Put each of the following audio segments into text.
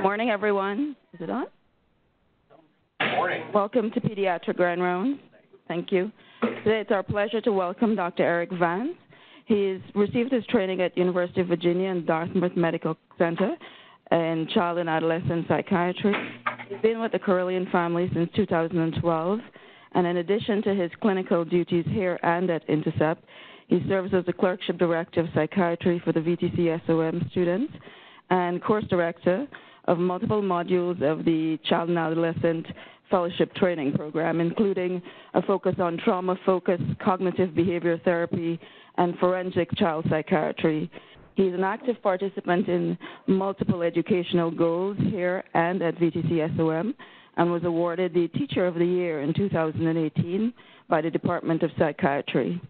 Good morning, everyone. Is it on? Good morning. Welcome to Pediatric Grand Rounds. Thank you. Today it's our pleasure to welcome Dr. Eric Vance. He's received his training at University of Virginia and Dartmouth Medical Center in child and adolescent psychiatry. He's been with the Carilion family since 2012, and in addition to his clinical duties here and at Intercept, he serves as the clerkship director of psychiatry for the VTC SOM students and course director of multiple modules of the child and adolescent fellowship training program, including a focus on trauma focused cognitive behavior therapy and forensic child psychiatry. He's an active participant in multiple educational goals here and at VTC SOM and was awarded the Teacher of the Year in 2018 by the Department of Psychiatry.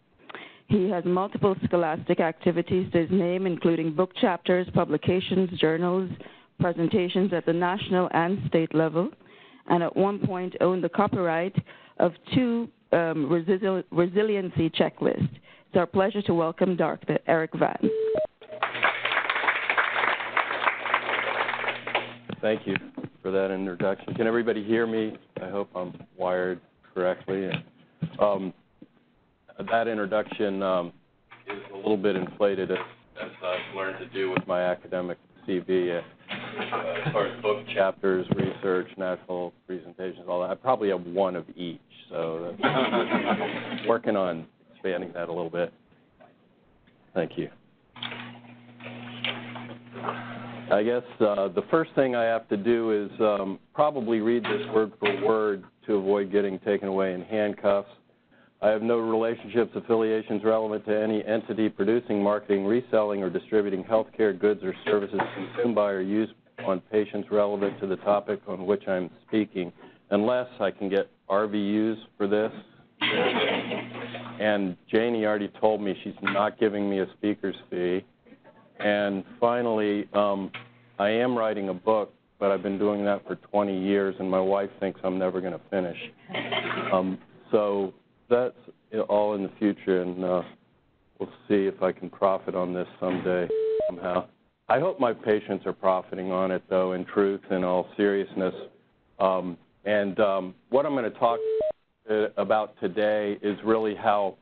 He has multiple scholastic activities to his name, including book chapters, publications, journals, presentations at the national and state level, and at one point owned the copyright of two um, resili- resiliency checklists. It's our pleasure to welcome Dr. Eric Vance. Thank you for that introduction. Can everybody hear me? I hope I'm wired correctly. Um, that introduction um, is a little bit inflated as, as, I've learned to do with my academic CV. As far as book chapters, research, national presentations, all that, I probably have one of each. So working on expanding that a little bit. Thank you. I guess uh, the first thing I have to do is um, probably read this word for word to avoid getting taken away in handcuffs. I have no relationships, affiliations relevant to any entity producing, marketing, reselling, or distributing healthcare goods or services consumed by or used on patients relevant to the topic on which I'm speaking, unless I can get RVUs for this. And Janie already told me she's not giving me a speaker's fee. And finally, um, I am writing a book, but I've been doing that for 20 years, and my wife thinks I'm never going to finish. Um, so that's all in the future, and uh, we'll see if I can profit on this someday somehow. I hope my patients are profiting on it, though, in truth, in all seriousness. Um, and um, what I'm going to talk about today is really how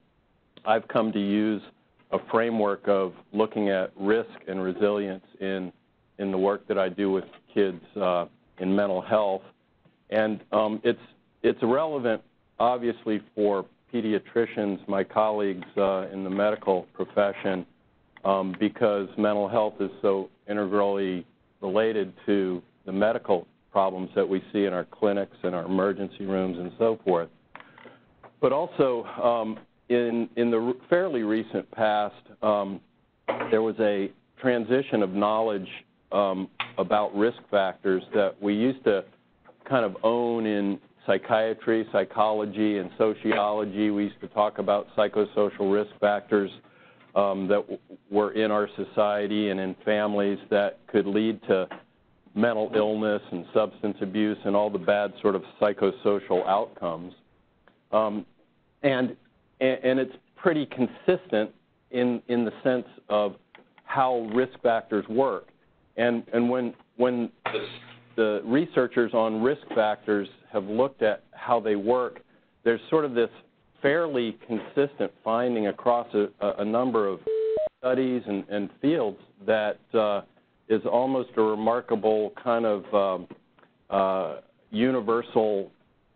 I've come to use a framework of looking at risk and resilience in in the work that I do with kids uh, in mental health, and um, it's it's relevant, obviously, for pediatricians, my colleagues uh, in the medical profession, um, because mental health is so integrally related to the medical problems that we see in our clinics and our emergency rooms and so forth. But also, um, in, in the fairly recent past, um, there was a transition of knowledge um, about risk factors that we used to kind of own in psychiatry, psychology, and sociology. We used to talk about psychosocial risk factors um, that were in our society and in families that could lead to mental illness and substance abuse and all the bad sort of psychosocial outcomes. Um, and, and it's pretty consistent in, in the sense of how risk factors work. And, and when, when the, the researchers on risk factors have looked at how they work, there's sort of this fairly consistent finding across a, a number of studies and, and fields that uh, is almost a remarkable kind of um, uh, universal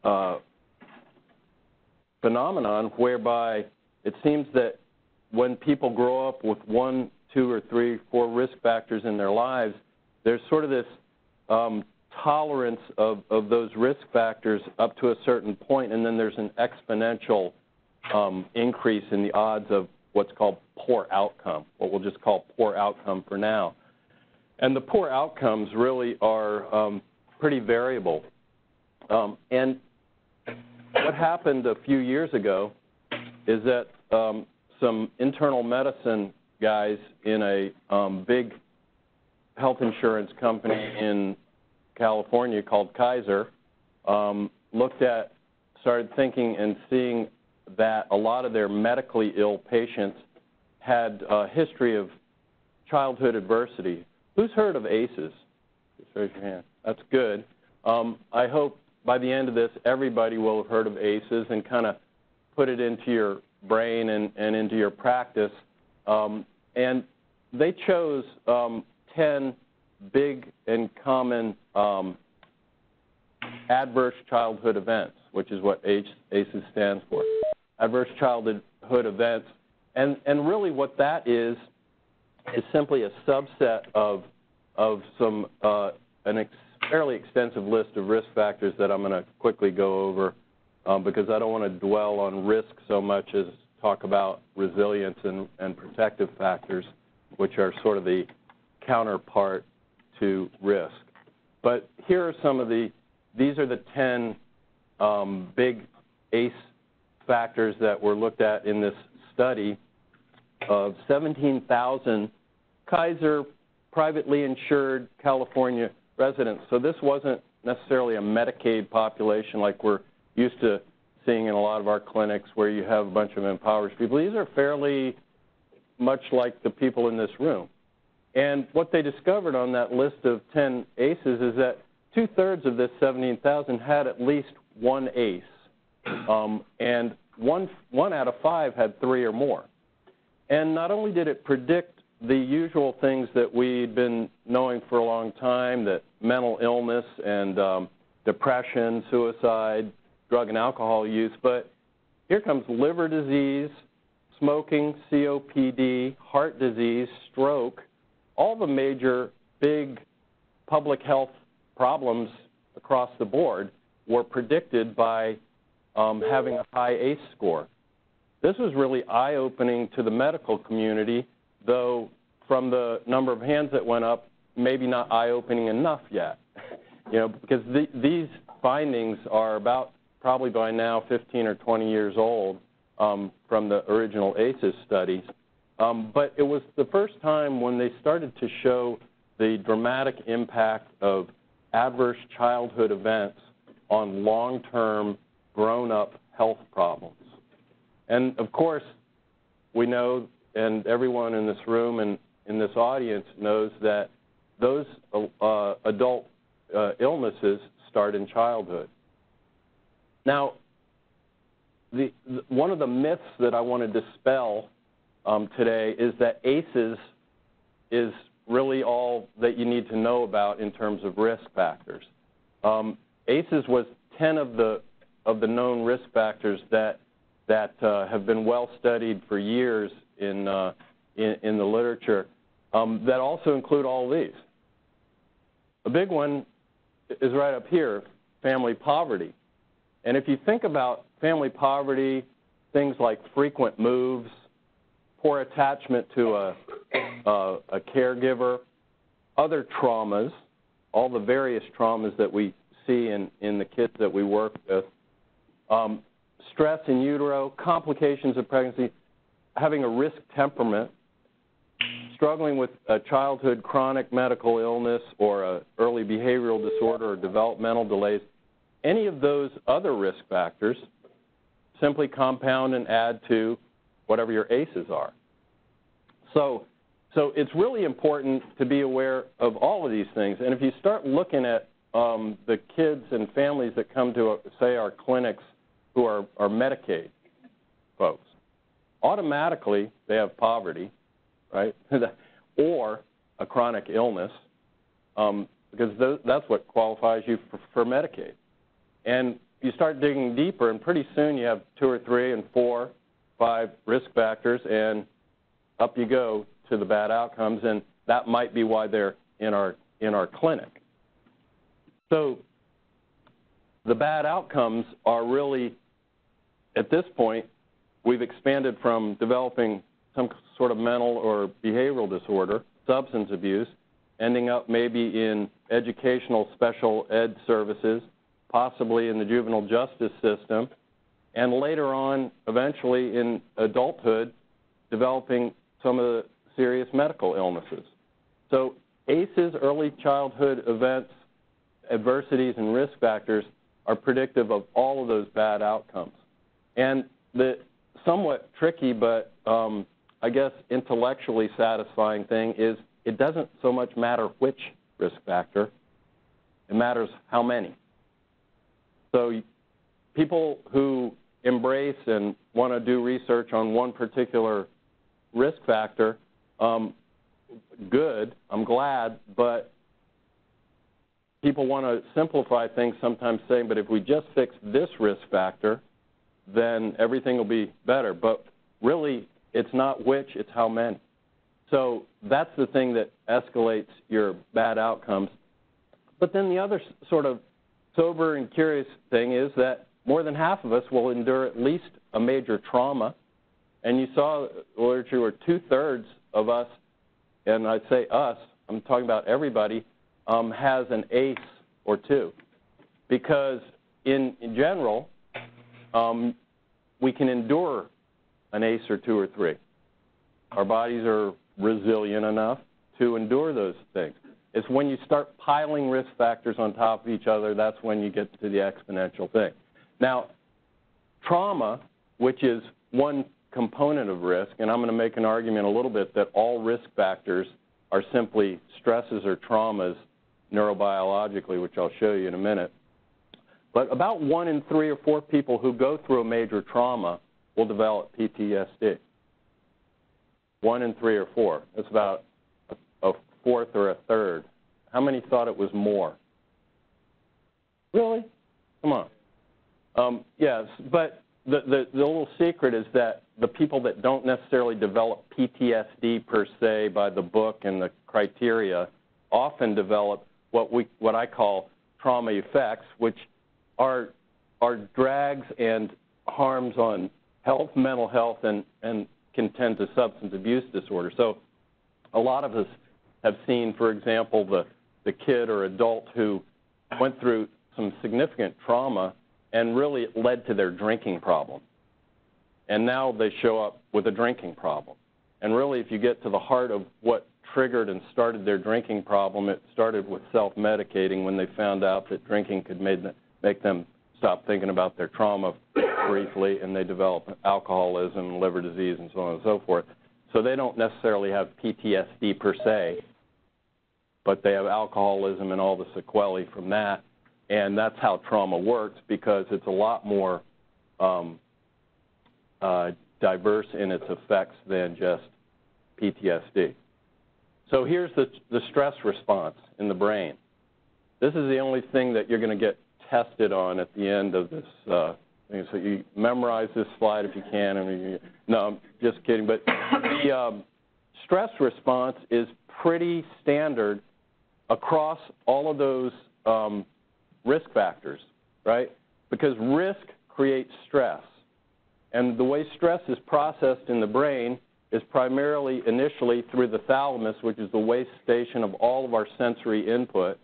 uh, phenomenon whereby it seems that when people grow up with one, two, or three, four risk factors in their lives, there's sort of this um, tolerance of, of those risk factors up to a certain point, and then there's an exponential um, increase in the odds of what's called poor outcome, what we'll just call poor outcome for now. And the poor outcomes really are um, pretty variable. Um, and what happened a few years ago is that um, some internal medicine guys in a um, big health insurance company in California called Kaiser, um, looked at, started thinking and seeing that a lot of their medically ill patients had a history of childhood adversity. Who's heard of ACEs? Just raise your hand. That's good. Um, I hope by the end of this, everybody will have heard of ACEs and kind of put it into your brain and, and into your practice. Um, and they chose um, 10 big and common um, adverse childhood events, which is what ACEs stands for. Adverse childhood events. And, and really what that is, is simply a subset of, of some, uh, an ex fairly extensive list of risk factors that I'm going to quickly go over um, because I don't want to dwell on risk so much as talk about resilience and, and protective factors, which are sort of the counterpart to risk. But here are some of the, these are the 10 um, big ACE factors that were looked at in this study of 17,000 Kaiser privately insured California residents. So this wasn't necessarily a Medicaid population like we're used to seeing in a lot of our clinics where you have a bunch of impoverished people. These are fairly much like the people in this room. And what they discovered on that list of 10 ACEs is that two-thirds of this 17,000 had at least one ACE, um, and one, one out of five had three or more. And not only did it predict the usual things that we'd been knowing for a long time, that mental illness and um, depression, suicide, drug and alcohol use, but here comes liver disease, smoking, COPD, heart disease, stroke, all the major big public health problems across the board were predicted by um, having a high ACE score. This was really eye-opening to the medical community, though from the number of hands that went up, maybe not eye-opening enough yet. you know, because the, these findings are about probably by now 15 or 20 years old um, from the original ACEs studies. Um, but it was the first time when they started to show the dramatic impact of adverse childhood events on long-term grown-up health problems. And of course, we know, and everyone in this room and in this audience knows that those uh, adult uh, illnesses start in childhood. Now, the, one of the myths that I want to dispel um, today is that ACEs is really all that you need to know about in terms of risk factors. Um, ACEs was 10 of the of the known risk factors that that uh, have been well studied for years in uh, in, in, the literature um, that also include all these. A big one is right up here, family poverty. And if you think about family poverty, things like frequent moves, poor attachment to a, a, a caregiver, other traumas, all the various traumas that we see in, in the kids that we work with, um, stress in utero, complications of pregnancy, having a risk temperament, struggling with a childhood chronic medical illness or a early behavioral disorder or developmental delays, any of those other risk factors simply compound and add to whatever your ACEs are. So, so it's really important to be aware of all of these things. And if you start looking at um, the kids and families that come to, say, our clinics who are, are Medicaid folks, automatically they have poverty, right? or a chronic illness, um, because th that's what qualifies you for, for Medicaid. And you start digging deeper, and pretty soon you have two or three and four, five risk factors, and up you go to the bad outcomes, and that might be why they're in our in our clinic. So the bad outcomes are really, at this point, we've expanded from developing some sort of mental or behavioral disorder, substance abuse, ending up maybe in educational special ed services, possibly in the juvenile justice system, and later on, eventually in adulthood, developing some of the serious medical illnesses. So ACEs, early childhood events, adversities, and risk factors are predictive of all of those bad outcomes. And the somewhat tricky but um, I guess intellectually satisfying thing is it doesn't so much matter which risk factor, It matters how many. So people who embrace and want to do research on one particular risk factor, um, good, I'm glad, but people want to simplify things sometimes saying, but if we just fix this risk factor, then everything will be better. But really, it's not which, it's how many. So that's the thing that escalates your bad outcomes. But then the other sort of sober and curious thing is that more than half of us will endure at least a major trauma. And you saw literature where two thirds of us, and I'd say us, I'm talking about everybody, um, has an ACE or two. Because in, in general, um, we can endure an ACE or two or three. Our bodies are resilient enough to endure those things. It's when you start piling risk factors on top of each other, that's when you get to the exponential thing. Now, trauma, which is one component of risk, and I'm going to make an argument a little bit that all risk factors are simply stresses or traumas neurobiologically, which I'll show you in a minute. But about one in three or four people who go through a major trauma will develop PTSD. One in three or four. That's about a, fourth or a third. How many thought it was more? Really? Come on. Um, yes, but the, the, the little secret is that the people that don't necessarily develop PTSD per se by the book and the criteria often develop what we what I call trauma effects, which are are drags and harms on health, mental health, and and can tend to substance abuse disorder. So, a lot of us have seen, for example, the the kid or adult who went through some significant trauma and really it led to their drinking problem. And now they show up with a drinking problem. And really, if you get to the heart of what triggered and started their drinking problem, it started with self medicating when they found out that drinking could make them stop thinking about their trauma briefly and they develop alcoholism, liver disease, and so on and so forth. So they don't necessarily have PTSD per se, but they have alcoholism and all the sequelae from that and that's how trauma works because it's a lot more um, uh, diverse in its effects than just PTSD. So here's the, the stress response in the brain. This is the only thing that you're going to get tested on at the end of this uh, thing. So you memorize this slide if you can. I mean, no, I'm just kidding. But the um, stress response is pretty standard across all of those um, risk factors, right? Because risk creates stress. And the way stress is processed in the brain is primarily initially through the thalamus, which is the waste station of all of our sensory input.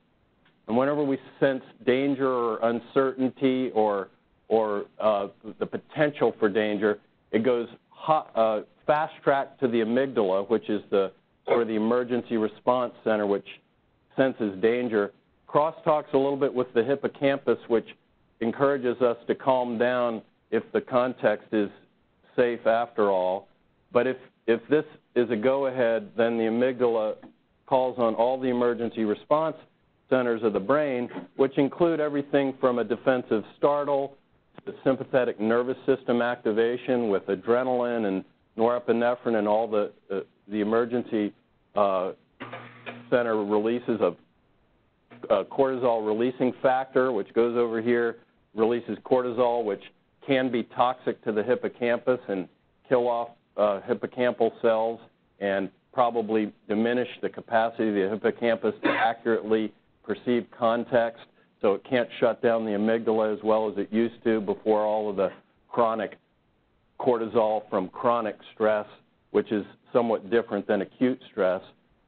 And whenever we sense danger or uncertainty or, or uh, the potential for danger, it goes hot, uh, fast track to the amygdala, which is the sort of the emergency response center, which senses danger, crosstalks a little bit with the hippocampus, which encourages us to calm down if the context is safe after all. But if, if this is a go-ahead, then the amygdala calls on all the emergency response centers of the brain, which include everything from a defensive startle to sympathetic nervous system activation with adrenaline and norepinephrine and all the, uh, the emergency uh, center releases of uh, cortisol releasing factor, which goes over here, releases cortisol, which can be toxic to the hippocampus and kill off uh, hippocampal cells and probably diminish the capacity of the hippocampus to accurately perceive context. So it can't shut down the amygdala as well as it used to before all of the chronic cortisol from chronic stress, which is somewhat different than acute stress.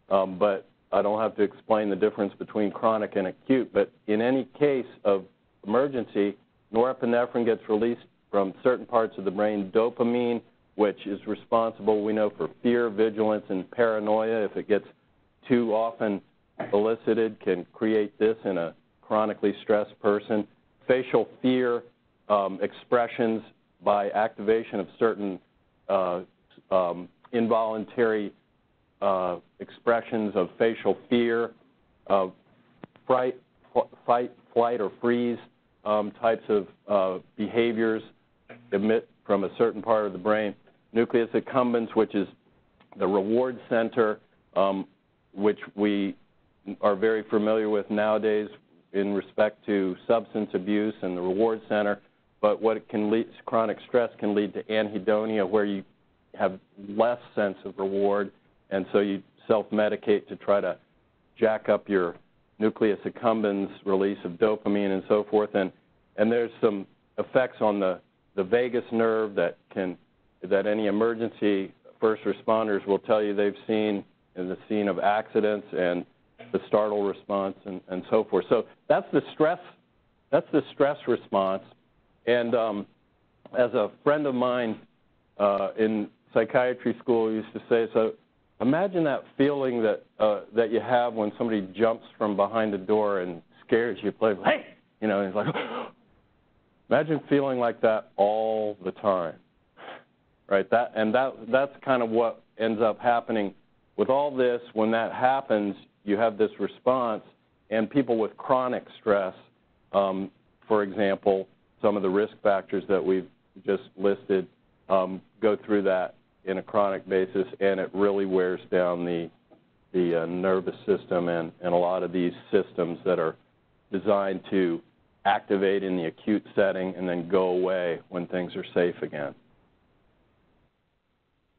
Um, but I don't have to explain the difference between chronic and acute, but in any case of emergency, norepinephrine gets released from certain parts of the brain. Dopamine, which is responsible, we know, for fear, vigilance, and paranoia, if it gets too often elicited, can create this in a chronically stressed person. Facial fear um, expressions by activation of certain uh, um, involuntary uh, expressions of facial fear, of fright, fight, flight, or freeze um, types of uh, behaviors emit from a certain part of the brain. Nucleus accumbens, which is the reward center, um, which we are very familiar with nowadays in respect to substance abuse and the reward center. But what it can lead, chronic stress can lead to anhedonia, where you have less sense of reward, and so you self-medicate to try to jack up your nucleus accumbens release of dopamine and so forth. And, and there's some effects on the, the vagus nerve that can that any emergency first responders will tell you they've seen in the scene of accidents and the startle response and, and so forth. So that's the stress that's the stress response. And um, as a friend of mine uh, in psychiatry school used to say, so imagine that feeling that uh, that you have when somebody jumps from behind a door and scares you. Play, hey, you know, and it's like, imagine feeling like that all the time, right? That and that that's kind of what ends up happening with all this. When that happens, you have this response, and people with chronic stress, um, for example, some of the risk factors that we've just listed um, go through that in a chronic basis, and it really wears down the the uh, nervous system and, and a lot of these systems that are designed to activate in the acute setting and then go away when things are safe again.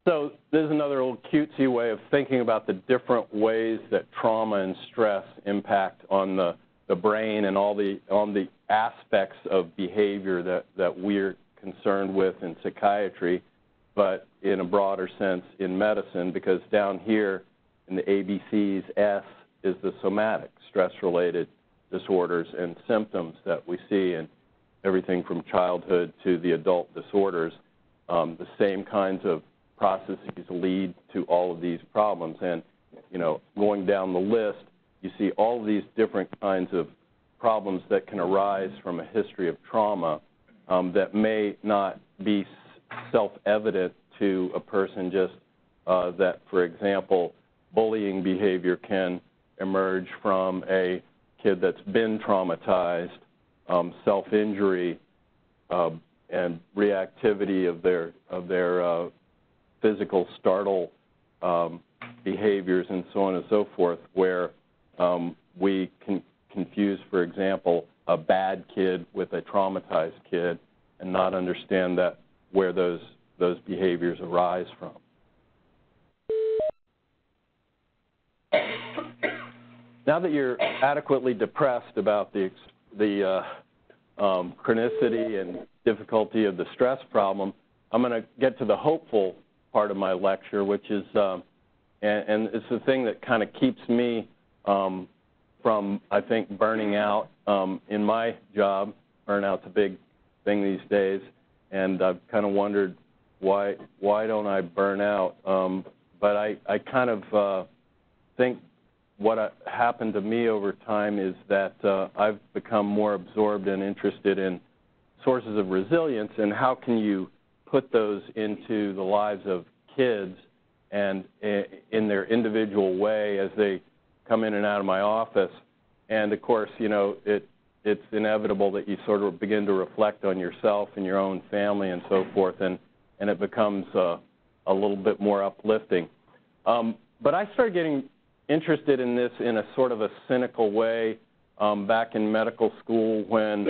So this is another little cutesy way of thinking about the different ways that trauma and stress impact on the, the brain and all the on the aspects of behavior that, that we're concerned with in psychiatry but in a broader sense in medicine because down here in the ABCs, S is the somatic, stress-related disorders and symptoms that we see in everything from childhood to the adult disorders. Um, the same kinds of processes lead to all of these problems. And, you know, going down the list, you see all these different kinds of problems that can arise from a history of trauma um, that may not be self-evident to a person just uh, that, for example, bullying behavior can emerge from a kid that's been traumatized, um, self-injury, uh, and reactivity of their of their uh, physical startle um, behaviors and so on and so forth, where um, we can confuse, for example, a bad kid with a traumatized kid and not understand that where those, those behaviors arise from. now that you're adequately depressed about the, the uh, um, chronicity and difficulty of the stress problem, I'm going to get to the hopeful part of my lecture, which is, um, and, and, it's the thing that kind of keeps me um, from, I think, burning out um, in my job. Burnout's a big thing these days and I've kind of wondered why why don't I burn out? Um, but I I kind of uh, think what uh, happened to me over time is that uh, I've become more absorbed and interested in sources of resilience and how can you put those into the lives of kids and uh, in their individual way as they come in and out of my office. And of course, you know, it it's inevitable that you sort of begin to reflect on yourself and your own family and so forth, and, and it becomes uh, a little bit more uplifting. Um, but I started getting interested in this in a sort of a cynical way um, back in medical school when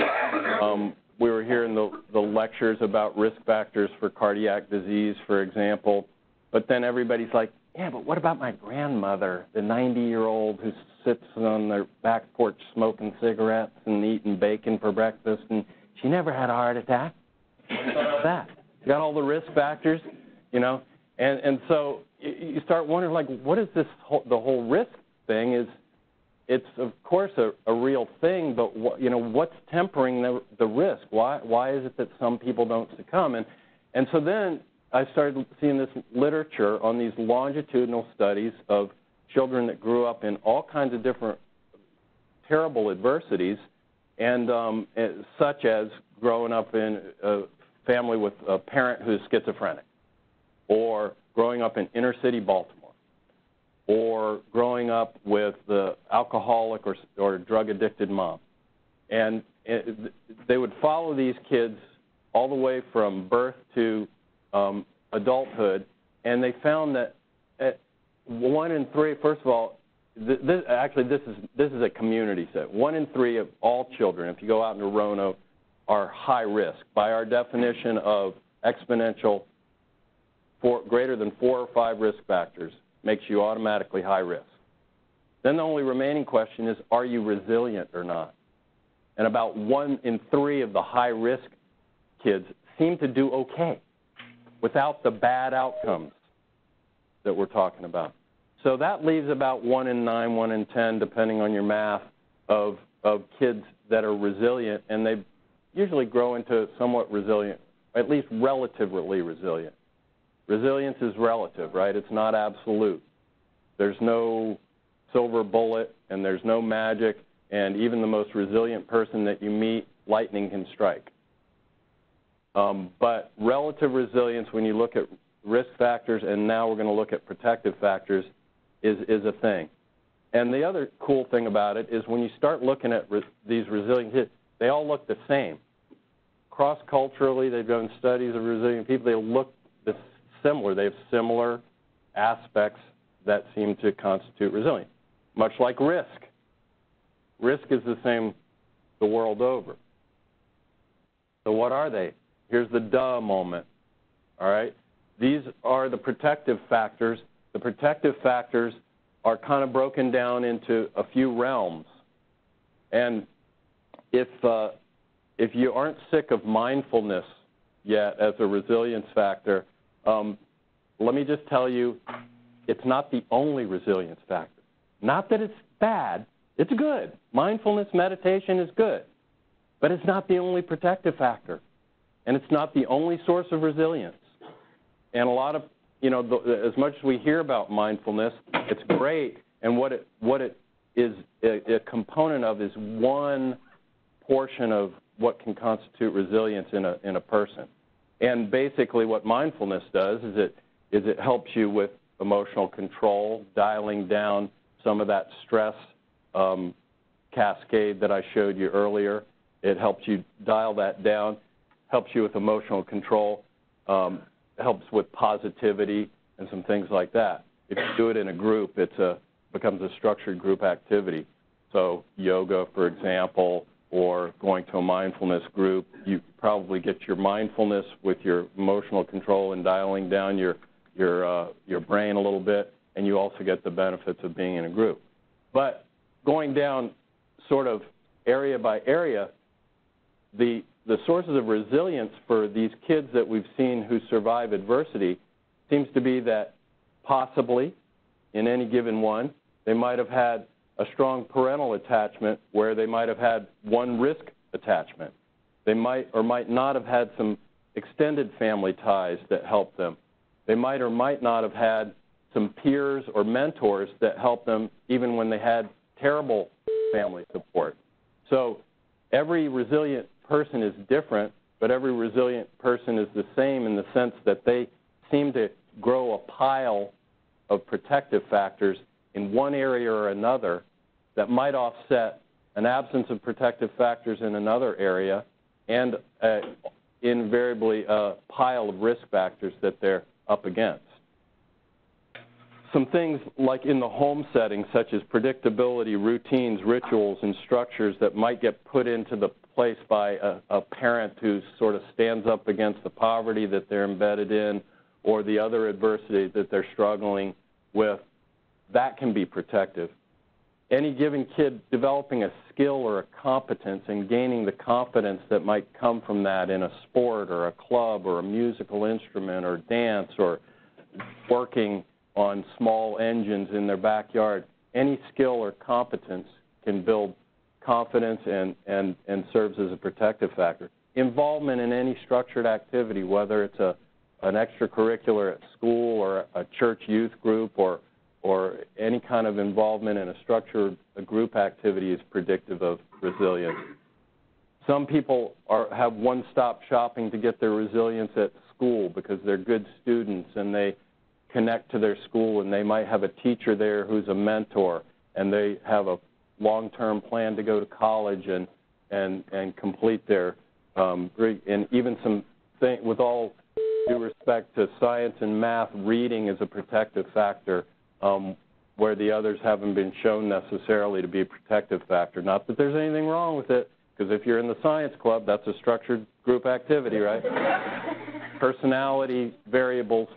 um, we were hearing the, the lectures about risk factors for cardiac disease, for example. But then everybody's like, yeah, but what about my grandmother, the 90 year old who sits on their back porch smoking cigarettes and eating bacon for breakfast, and she never had a heart attack? That? You got all the risk factors, you know? And, and so you start wondering, like, what is this whole, the whole risk thing? Is it's of course a, a real thing, but what, you know what's tempering the, the risk? Why why is it that some people don't succumb? And and so then I started seeing this literature on these longitudinal studies of children that grew up in all kinds of different terrible adversities, and um, eh, such as growing up in a family with a parent who's schizophrenic, or growing up in inner city Baltimore, or growing up with the alcoholic or, or drug addicted mom. And it, they would follow these kids all the way from birth to um, adulthood, and they found that at one in three, first of all, this, actually this is this is a community set. One in three of all children, if you go out into Roanoke, are high risk by our definition of exponential. For greater than four or five risk factors makes you automatically high risk. Then the only remaining question is, are you resilient or not? And about one in three of the high risk kids seem to do okay without the bad outcomes that we're talking about. So that leaves about one in nine, one in 10, depending on your math, of, of kids that are resilient, and they usually grow into somewhat resilient, at least relatively resilient. Resilience is relative, right? It's not absolute. There's no silver bullet and there's no magic, and even the most resilient person that you meet, lightning can strike. Um, but relative resilience, when you look at risk factors, and now we're going to look at protective factors, is, is a thing. And the other cool thing about it is when you start looking at these resilient they all look the same. Cross culturally, they've done studies of resilient people. They look similar. They have similar aspects that seem to constitute resilience, much like risk. Risk is the same the world over. So, what are they? Here's the duh moment. All right? These are the protective factors. The protective factors are kind of broken down into a few realms. And if, uh, if you aren't sick of mindfulness yet as a resilience factor, um, let me just tell you, it's not the only resilience factor. Not that it's bad, it's good. Mindfulness meditation is good, but it's not the only protective factor, and it's not the only source of resilience. And a lot of, you know, the, as much as we hear about mindfulness, it's great, and what it what it is a, a component of is one portion of what can constitute resilience in a in a person. And basically, what mindfulness does is it is it helps you with emotional control, dialing down some of that stress um, cascade that I showed you earlier. It helps you dial that down, helps you with emotional control, um, helps with positivity and some things like that. If you do it in a group, it becomes a structured group activity. So yoga, for example, or going to a mindfulness group, you probably get your mindfulness with your emotional control and dialing down your your uh, your brain a little bit, and you also get the benefits of being in a group. But going down sort of area by area, the the sources of resilience for these kids that we've seen who survive adversity seems to be that possibly in any given one they might have had a strong parental attachment where they might have had one risk attachment. They might or might not have had some extended family ties that helped them. They might or might not have had some peers or mentors that helped them even when they had terrible family support. So every resilient person is different, but every resilient person is the same in the sense that they seem to grow a pile of protective factors in one area or another that might offset an absence of protective factors in another area and uh, invariably a pile of risk factors that they're up against. Some things like in the home setting, such as predictability, routines, rituals, and structures that might get put into the place by a, a parent who sort of stands up against the poverty that they're embedded in or the other adversity that they're struggling with, that can be protective. Any given kid developing a skill or a competence and gaining the confidence that might come from that in a sport or a club or a musical instrument or dance or working on small engines in their backyard, any skill or competence can build confidence and, and, and serves as a protective factor. Involvement in any structured activity, whether it's a, an extracurricular at school or a church youth group or or any kind of involvement in a structured a group activity is predictive of resilience. Some people are, have one-stop shopping to get their resilience at school because they're good students and they connect to their school and they might have a teacher there who's a mentor and they have a long-term plan to go to college and and and complete their um, and even some thing with all due respect to science and math, reading is a protective factor um, where the others haven't been shown necessarily to be a protective factor. Not that there's anything wrong with it, because if you're in the science club, that's a structured group activity, right? Personality variables.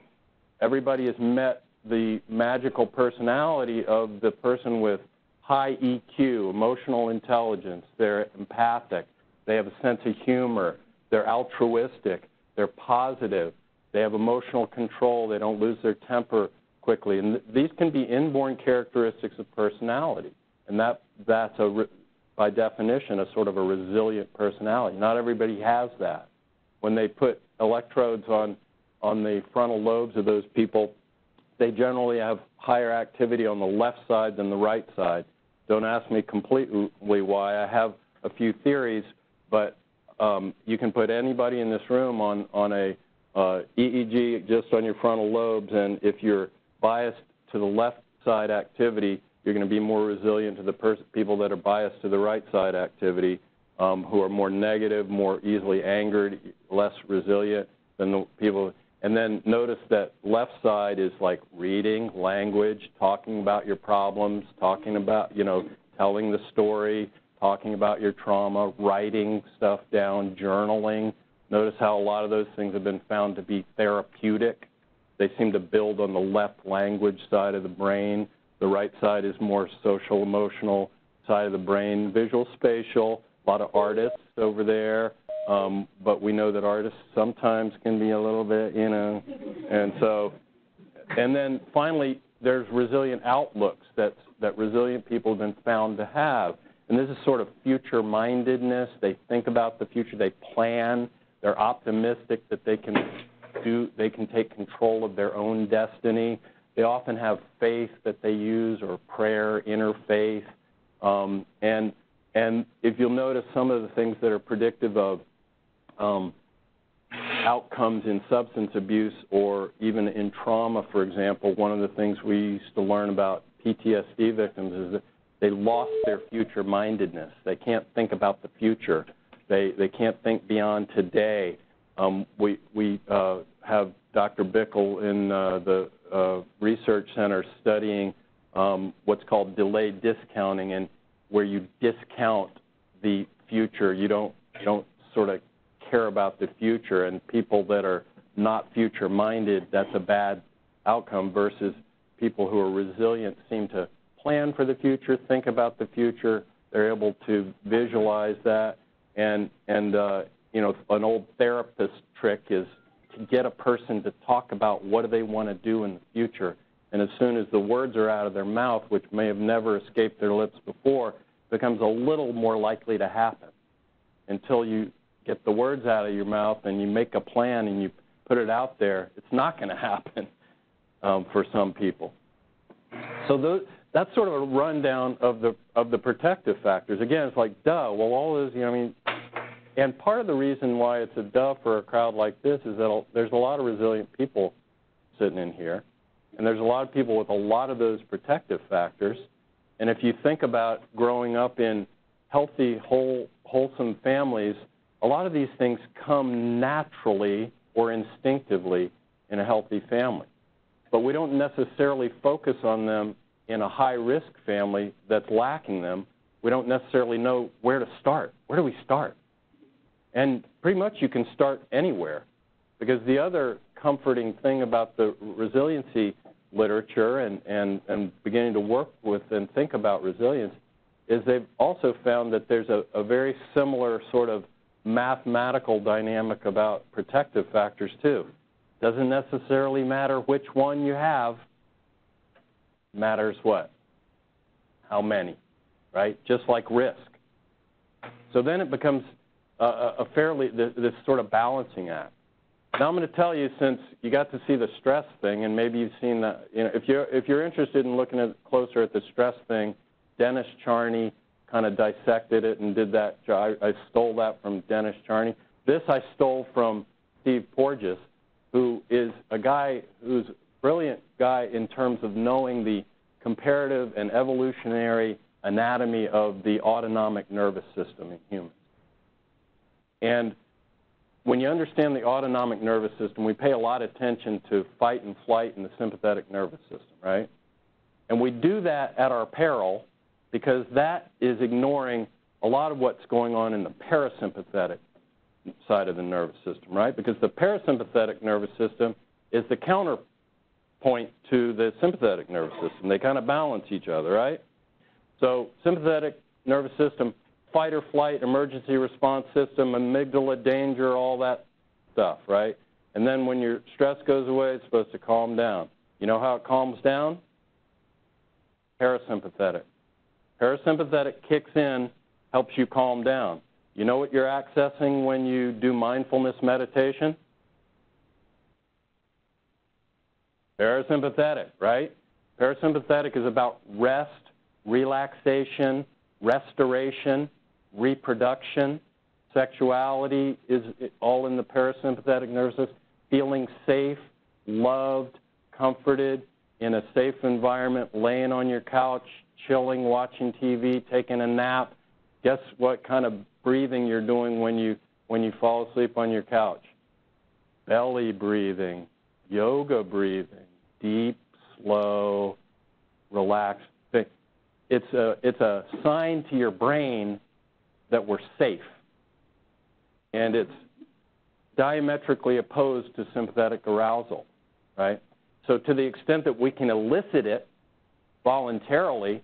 Everybody has met the magical personality of the person with high EQ, emotional intelligence. They're empathic. They have a sense of humor. They're altruistic. They're positive. They have emotional control. They don't lose their temper quickly. And th these can be inborn characteristics of personality. And that, that's, a, by definition, a sort of a resilient personality. Not everybody has that. When they put electrodes on, on the frontal lobes of those people, they generally have higher activity on the left side than the right side. Don't ask me completely why. I have a few theories, but um, you can put anybody in this room on, on a uh, EEG just on your frontal lobes, and if you're biased to the left side activity, you're going to be more resilient to the people that are biased to the right side activity, um, who are more negative, more easily angered, less resilient than the people. And then notice that left side is like reading, language, talking about your problems, talking about, you know, telling the story, talking about your trauma, writing stuff down, journaling. Notice how a lot of those things have been found to be therapeutic. They seem to build on the left language side of the brain. The right side is more social emotional side of the brain, visual spatial, a lot of artists over there. Um, but we know that artists sometimes can be a little bit, you know, and so, and then finally, there's resilient outlooks that that resilient people have been found to have. And this is sort of future mindedness. They think about the future, they plan, they're optimistic that they can do they can take control of their own destiny. They often have faith that they use or prayer, inner faith. Um, and and if you'll notice some of the things that are predictive of um, outcomes in substance abuse or even in trauma, for example, one of the things we used to learn about PTSD victims is that they lost their future mindedness. They can't think about the future. They, they can't think beyond today. Um, we we uh, have Dr. Bickel in uh, the uh, research center studying um, what's called delayed discounting, and where you discount the future. You don't you don't sort of care about the future, and people that are not future minded, that's a bad outcome. Versus people who are resilient seem to plan for the future, think about the future. They're able to visualize that, and and uh, you know an old therapist trick is to get a person to talk about what do they want to do in the future. And as soon as the words are out of their mouth, which may have never escaped their lips before, becomes a little more likely to happen. Until you get the words out of your mouth and you make a plan and you put it out there, it's not going to happen um, for some people. So those, that's sort of a rundown of the of the protective factors. Again, it's like duh. Well, all those, you know, I mean, and part of the reason why it's a duh for a crowd like this is that there's a lot of resilient people sitting in here, and there's a lot of people with a lot of those protective factors. And if you think about growing up in healthy, whole, wholesome families, a lot of these things come naturally or instinctively in a healthy family. But we don't necessarily focus on them in a high risk family that's lacking them, we don't necessarily know where to start. Where do we start? And pretty much you can start anywhere because the other comforting thing about the resiliency literature and, and, and beginning to work with and think about resilience is they've also found that there's a, a very similar sort of mathematical dynamic about protective factors too. Doesn't necessarily matter which one you have, matters what? How many, right? Just like risk. So then it becomes a, a fairly, this, sort of balancing act. Now I'm going to tell you, since you got to see the stress thing, and maybe you've seen that, you know, if you're if you're interested in looking at closer at the stress thing, Dennis Charney kind of dissected it and did that. I, I stole that from Dennis Charney. This I stole from Steve Porges, who is a guy who's a brilliant guy in terms of knowing the comparative and evolutionary anatomy of the autonomic nervous system in humans. And when you understand the autonomic nervous system, we pay a lot of attention to fight and flight in the sympathetic nervous system, right? And we do that at our peril because that is ignoring a lot of what's going on in the parasympathetic side of the nervous system, right? Because the parasympathetic nervous system is the counterpoint to the sympathetic nervous system. They kind of balance each other, right? So sympathetic nervous system, fight or flight, emergency response system, amygdala, danger, all that stuff, right? And then when your stress goes away, it's supposed to calm down. You know how it calms down? Parasympathetic. Parasympathetic kicks in, helps you calm down. You know what you're accessing when you do mindfulness meditation? Parasympathetic, right? Parasympathetic is about rest, relaxation, restoration, reproduction, sexuality is all in the parasympathetic nervous system, feeling safe, loved, comforted, in a safe environment, laying on your couch, chilling, watching TV, taking a nap. Guess what kind of breathing you're doing when you when you fall asleep on your couch? Belly breathing, yoga breathing, deep, slow, relaxed. It's a it's a sign to your brain that we're safe. And it's diametrically opposed to sympathetic arousal, right? So to the extent that we can elicit it voluntarily,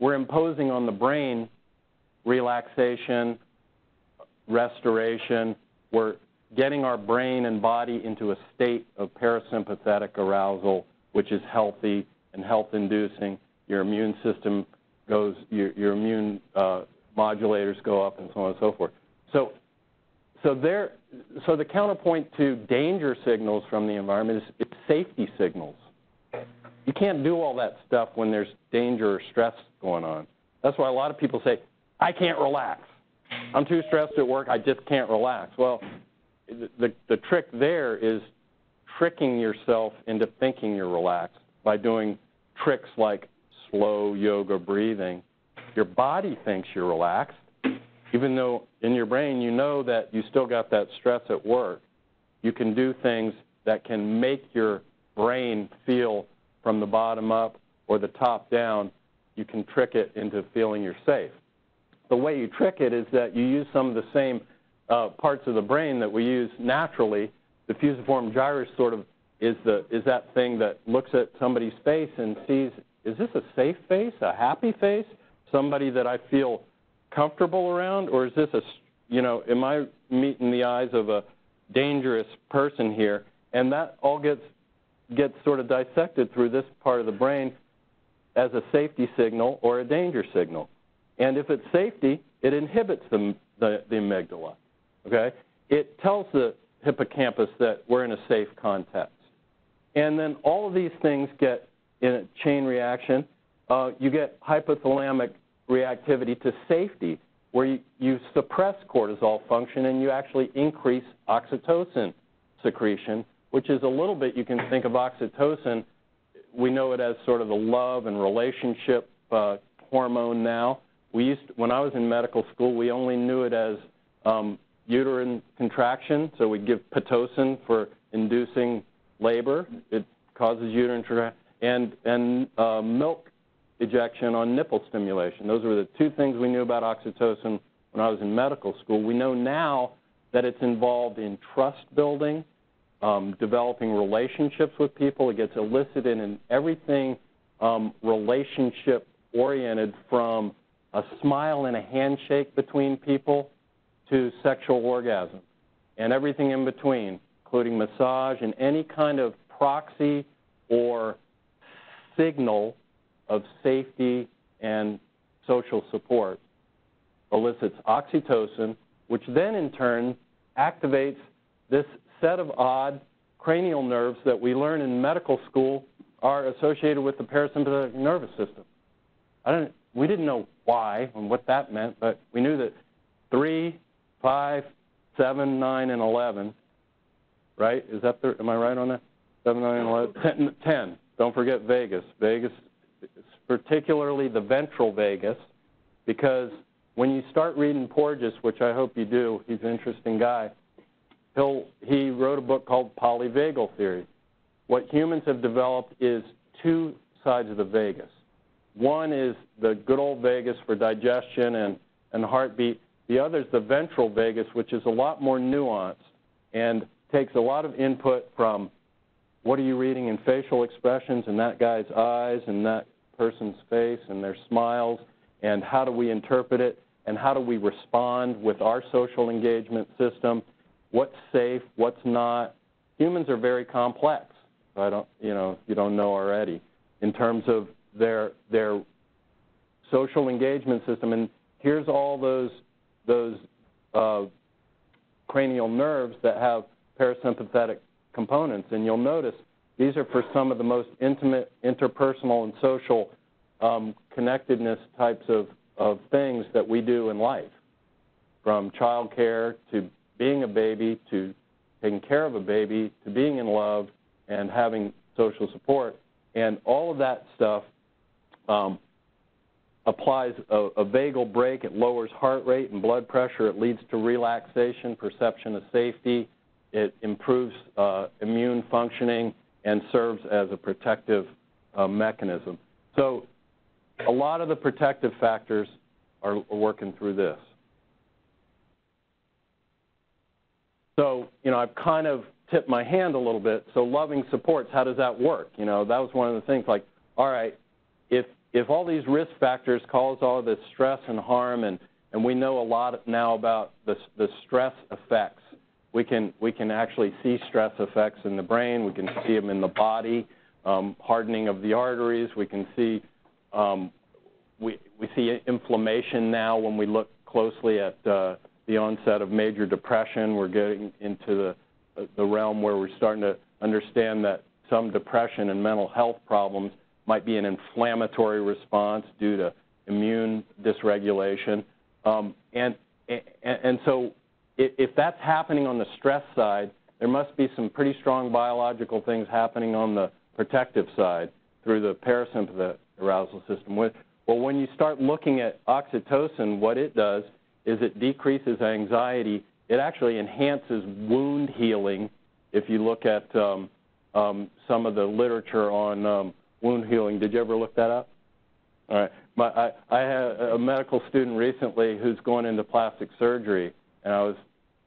we're imposing on the brain relaxation, restoration. We're getting our brain and body into a state of parasympathetic arousal, which is healthy and health inducing. Your immune system goes, your, your immune uh, modulators go up, and so on and so forth. So, so there, so the counterpoint to danger signals from the environment is it's safety signals. You can't do all that stuff when there's danger or stress going on. That's why a lot of people say, I can't relax. I'm too stressed at work, I just can't relax. Well, the, the trick there is tricking yourself into thinking you're relaxed by doing tricks like slow yoga breathing your body thinks you're relaxed, even though in your brain you know that you still got that stress at work. You can do things that can make your brain feel from the bottom up or the top down. You can trick it into feeling you're safe. The way you trick it is that you use some of the same uh, parts of the brain that we use naturally. The fusiform gyrus sort of is the is that thing that looks at somebody's face and sees is this a safe face, a happy face, somebody that I feel comfortable around, or is this a, you know, am I meeting the eyes of a dangerous person here? And that all gets gets sort of dissected through this part of the brain as a safety signal or a danger signal. And if it's safety, it inhibits the, the, the amygdala. Okay? It tells the hippocampus that we're in a safe context. And then all of these things get in a chain reaction uh, you get hypothalamic reactivity to safety, where you, you suppress cortisol function and you actually increase oxytocin secretion, which is a little bit, you can think of oxytocin, we know it as sort of the love and relationship uh, hormone now. We used to, when I was in medical school, we only knew it as um, uterine contraction, so we give pitocin for inducing labor. It causes uterine contraction, and and uh, milk ejection on nipple stimulation. Those were the two things we knew about oxytocin when I was in medical school. We know now that it's involved in trust building, um, developing relationships with people. It gets elicited in everything um, relationship oriented from a smile and a handshake between people to sexual orgasm and everything in between, including massage and any kind of proxy or signal of safety and social support elicits oxytocin, which then in turn activates this set of odd cranial nerves that we learn in medical school are associated with the parasympathetic nervous system. I don't, we didn't know why and what that meant, but we knew that 3, 5, 7, 9, and 11, right? Is that the, am I right on that? 7, 9, 11, 10, 10. Don't forget Vagus. Vagus, particularly the ventral vagus, because when you start reading Porges, which I hope you do, he's an interesting guy. He'll, he wrote a book called Polyvagal Theory. What humans have developed is two sides of the vagus. One is the good old vagus for digestion and, and heartbeat. The other is the ventral vagus, which is a lot more nuanced and takes a lot of input from what are you reading in facial expressions in that guy's eyes and that person's face and their smiles, and how do we interpret it, and how do we respond with our social engagement system, what's safe, what's not. Humans are very complex. I don't, you know, you don't know already, in terms of their their social engagement system. And here's all those those uh, cranial nerves that have parasympathetic components. And you'll notice these are for some of the most intimate, interpersonal, and social um, connectedness types of, of things that we do in life, from child care to being a baby to taking care of a baby to being in love and having social support. And all of that stuff um, applies a, a vagal brake. It lowers heart rate and blood pressure. It leads to relaxation, perception of safety. It improves uh, immune functioning and serves as a protective uh, mechanism. So a lot of the protective factors are, are working through this. So, you know, I've kind of tipped my hand a little bit. So loving supports, how does that work? You know, that was one of the things like, all right, if if all these risk factors cause all this stress and harm, and, and we know a lot now about the, the stress effects, we can, we can actually see stress effects in the brain, we can see them in the body, um, hardening of the arteries, we can see, um, we, we see inflammation now when we look closely at uh, the onset of major depression. We're getting into the, the realm where we're starting to understand that some depression and mental health problems might be an inflammatory response due to immune dysregulation. Um, and, and, and so if, that's happening on the stress side, there must be some pretty strong biological things happening on the protective side through the parasympathetic arousal system. Well, when you start looking at oxytocin, what it does is it decreases anxiety. It actually enhances wound healing. If you look at um, um, some of the literature on um, wound healing. Did you ever look that up? All right. My, I, I had a medical student recently who's going into plastic surgery, and I was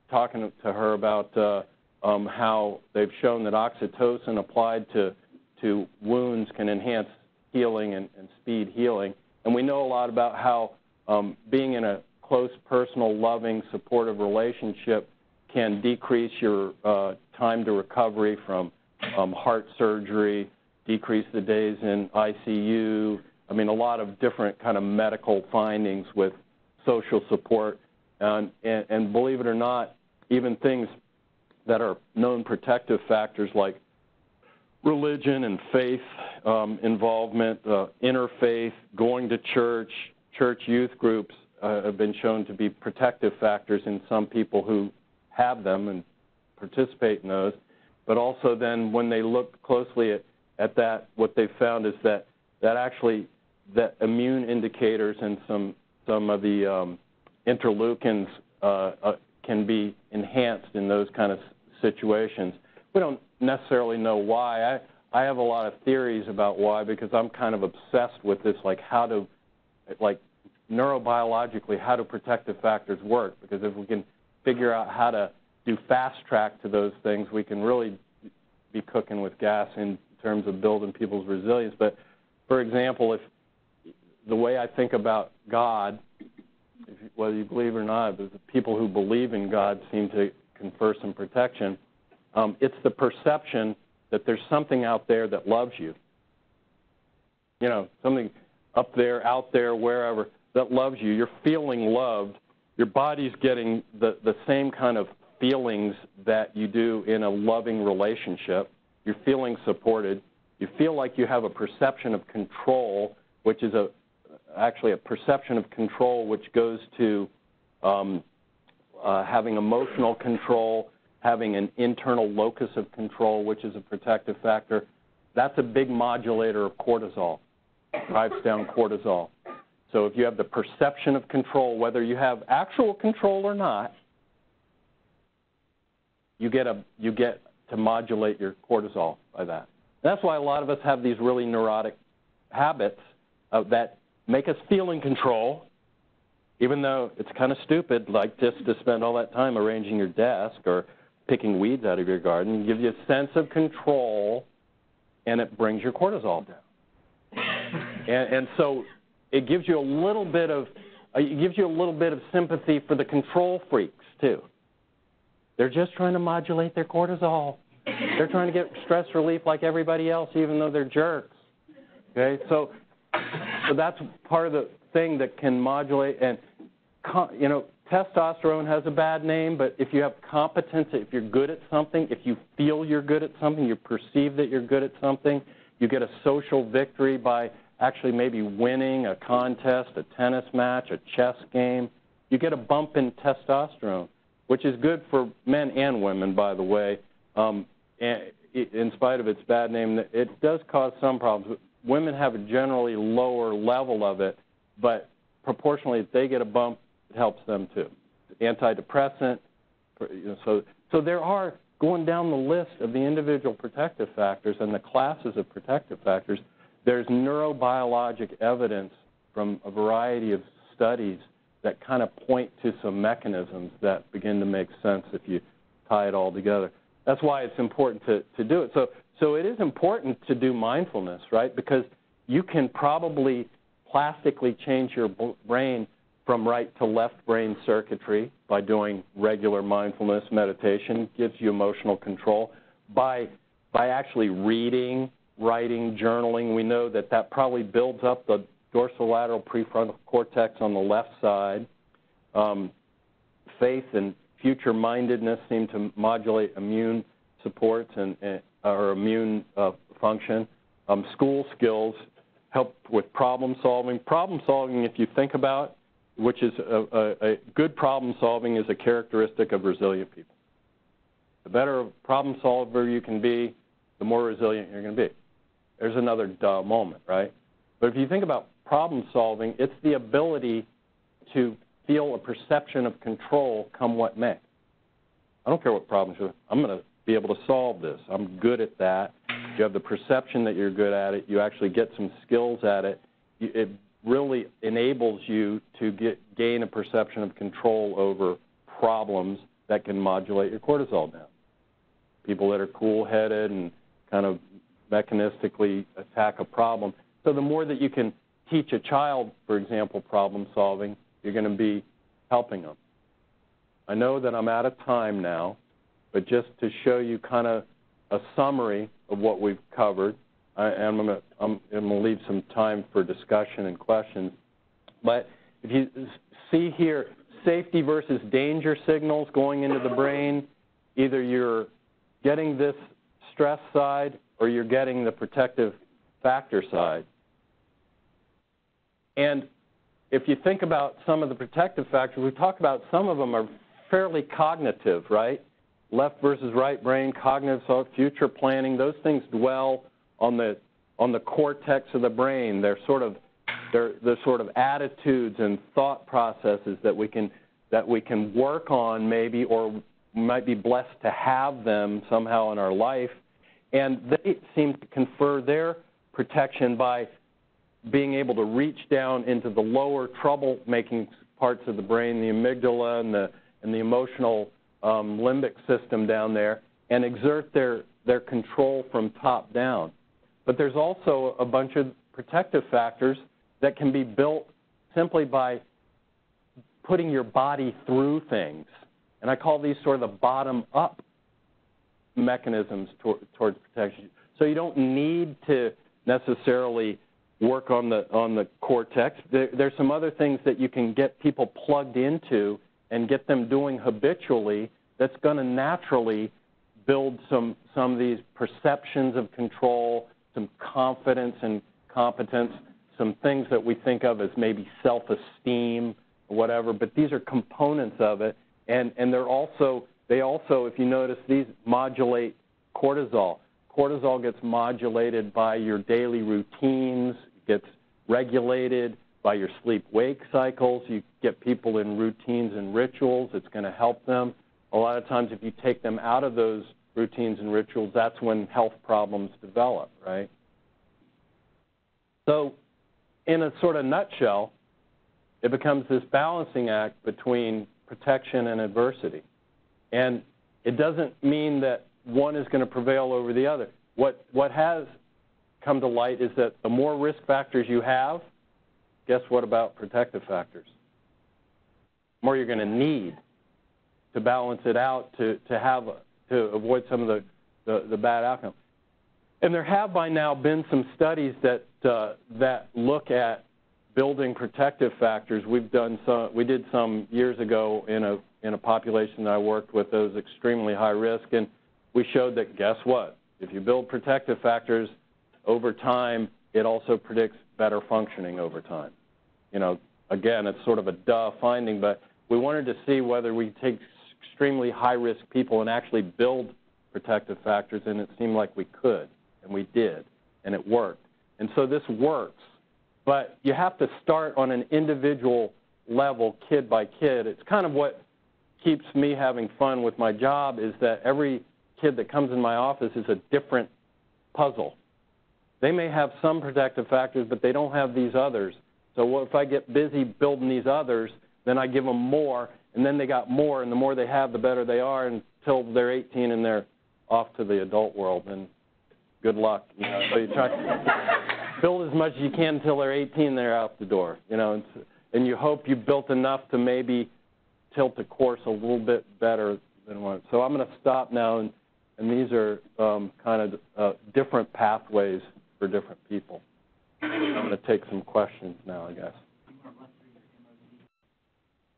talking to her about uh, um, how they've shown that oxytocin applied to to wounds can enhance healing and, and speed healing. And we know a lot about how um, being in a close, personal, loving, supportive relationship can decrease your uh, time to recovery from um, heart surgery, decrease the days in ICU. I mean, a lot of different kind of medical findings with social support. And, and, and believe it or not, even things that are known protective factors like religion and faith um, involvement, uh, interfaith, going to church, church youth groups uh, have been shown to be protective factors in some people who have them and participate in those. But also then when they look closely at at that, what they found is that that actually that immune indicators and some some of the um, interleukins uh, uh, can be enhanced in those kind of situations. We don't necessarily know why. I I have a lot of theories about why because I'm kind of obsessed with this, like how to, like neurobiologically, how do protective factors work? Because if we can figure out how to do fast track to those things, we can really be cooking with gas in terms of building people's resilience. But for example, if the way I think about God, whether you believe or not, but the people who believe in God seem to confer some protection. Um, it's the perception that there's something out there that loves you. You know, something up there, out there, wherever that loves you. You're feeling loved. Your body's getting the, the same kind of feelings that you do in a loving relationship. You're feeling supported. You feel like you have a perception of control, which is a actually a perception of control which goes to um, uh, having emotional control, having an internal locus of control, which is a protective factor, that's a big modulator of cortisol, drives down cortisol. So if you have the perception of control, whether you have actual control or not, you get a you get to modulate your cortisol by that. That's why a lot of us have these really neurotic habits that make us feel in control, even though it's kind of stupid, like just to spend all that time arranging your desk or picking weeds out of your garden. It gives you a sense of control, and it brings your cortisol down. and, and so it gives you a little bit of uh, it gives you a little bit of sympathy for the control freaks too. They're just trying to modulate their cortisol. They're trying to get stress relief like everybody else, even though they're jerks. Okay, so so that's part of the thing that can modulate and you know testosterone has a bad name, but if you have competence, if you're good at something, if you feel you're good at something, you perceive that you're good at something, you get a social victory by actually maybe winning a contest, a tennis match, a chess game, you get a bump in testosterone, which is good for men and women, by the way. Um, in spite of its bad name, it does cause some problems. Women have a generally lower level of it, but proportionally, if they get a bump, it helps them too. Antidepressant, so so there are going down the list of the individual protective factors and the classes of protective factors there's neurobiologic evidence from a variety of studies that kind of point to some mechanisms that begin to make sense if you tie it all together. That's why it's important to, to do it. So, so it is important to do mindfulness, right? Because you can probably plastically change your brain from right to left brain circuitry by doing regular mindfulness meditation, gives you emotional control. By, by actually reading writing, journaling, we know that that probably builds up the dorsolateral prefrontal cortex on the left side. Um, faith and future mindedness seem to modulate immune supports and, and or immune uh, function. Um, school skills help with problem solving. Problem solving, if you think about, which is a, a, a good problem solving, is a characteristic of resilient people. The better problem solver you can be, the more resilient you're going to be. There's another duh moment, right? But if you think about problem solving, it's the ability to feel a perception of control come what may. I don't care what problems you're, I'm going to be able to solve this. I'm good at that. You have the perception that you're good at it. You actually get some skills at it. It really enables you to get, gain a perception of control over problems that can modulate your cortisol down. People that are cool-headed and kind of mechanistically attack a problem. So the more that you can teach a child, for example, problem solving, you're going to be helping them. I know that I'm out of time now, but just to show you kind of a summary of what we've covered, I, am going to I'm, I'm going to leave some time for discussion and questions. But if you see here, safety versus danger signals going into the brain, either you're getting this stress side or you're getting the protective factor side. And if you think about some of the protective factors, we talked about some of them are fairly cognitive, right? Left versus right brain, cognitive, so future planning, those things dwell on the on the cortex of the brain. They're sort of they're, they're sort of attitudes and thought processes that we can that we can work on maybe or might be blessed to have them somehow in our life and they seem to confer their protection by being able to reach down into the lower trouble-making parts of the brain, the amygdala and the, and the emotional um, limbic system down there, and exert their, their control from top down. But there's also a bunch of protective factors that can be built simply by putting your body through things. And I call these sort of the bottom-up mechanisms tor towards protection. So you don't need to necessarily work on the on the cortex. There, there's some other things that you can get people plugged into and get them doing habitually. That's going to naturally build some some of these perceptions of control, some confidence and competence, some things that we think of as maybe self-esteem whatever. But these are components of it, and and they're also they also, if you notice, these modulate cortisol. Cortisol gets modulated by your daily routines, gets regulated by your sleep-wake cycles. You get people in routines and rituals. It's going to help them. A lot of times if you take them out of those routines and rituals, that's when health problems develop, right? So in a sort of nutshell, it becomes this balancing act between protection and adversity. And it doesn't mean that one is going to prevail over the other. What, what has come to light is that the more risk factors you have, guess what about protective factors? The more you're going to need to balance it out to, to have to avoid some of the, the, the bad outcomes. And there have by now been some studies that uh, that look at building protective factors. We've done some. We did some years ago in a in a population that I worked with that was extremely high risk, and we showed that guess what? If you build protective factors over time, it also predicts better functioning over time. You know, again, it's sort of a duh finding, but we wanted to see whether we take extremely high risk people and actually build protective factors, and it seemed like we could, and we did, and it worked. And so this works, but you have to start on an individual level, kid by kid. It's kind of what keeps me having fun with my job is that every kid that comes in my office is a different puzzle. They may have some protective factors, but they don't have these others. So if I get busy building these others, then I give them more, and then they got more, and the more they have, the better they are until they're 18 and they're off to the adult world. And good luck. You know, so you try build as much as you can until they're 18, they're out the door. You know, and, and you hope you built enough to maybe tilt the course a little bit better than one. So I'm going to stop now, and, and these are um, kind of uh, different pathways for different people. I'm going to take some questions now, I guess.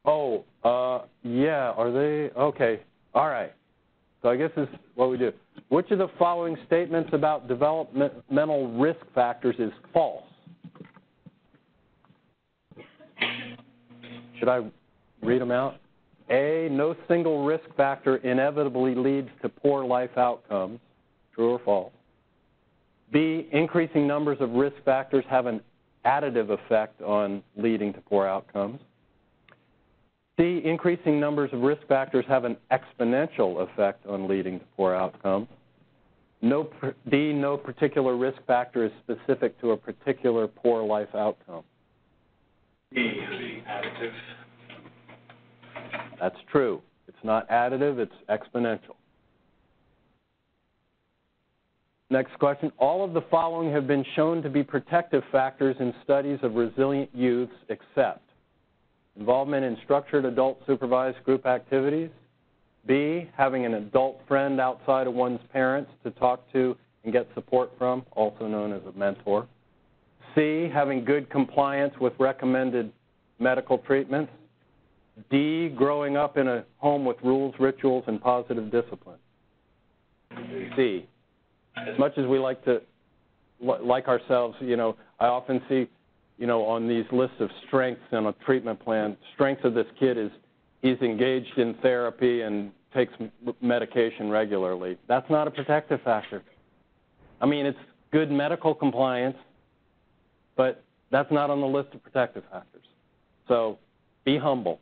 Oh, uh, yeah, are they? Okay, all right. So I guess this is what we do. Which of the following statements about developmental risk factors is false? Should I read them out? A, no single risk factor inevitably leads to poor life outcomes. True or false? B, increasing numbers of risk factors have an additive effect on leading to poor outcomes. C, increasing numbers of risk factors have an exponential effect on leading to poor outcomes. No, D, no particular risk factor is specific to a particular poor life outcome. D, additive. That's true. It's not additive, it's exponential. Next question. All of the following have been shown to be protective factors in studies of resilient youths except involvement in structured adult supervised group activities. B, having an adult friend outside of one's parents to talk to and get support from, also known as a mentor. C, having good compliance with recommended medical treatments. D, growing up in a home with rules, rituals, and positive discipline. C, as much as we like to like ourselves, you know, I often see you know, on these lists of strengths in a treatment plan, strengths of this kid is he's engaged in therapy and takes medication regularly. That's not a protective factor. I mean, it's good medical compliance, but that's not on the list of protective factors. So be humble.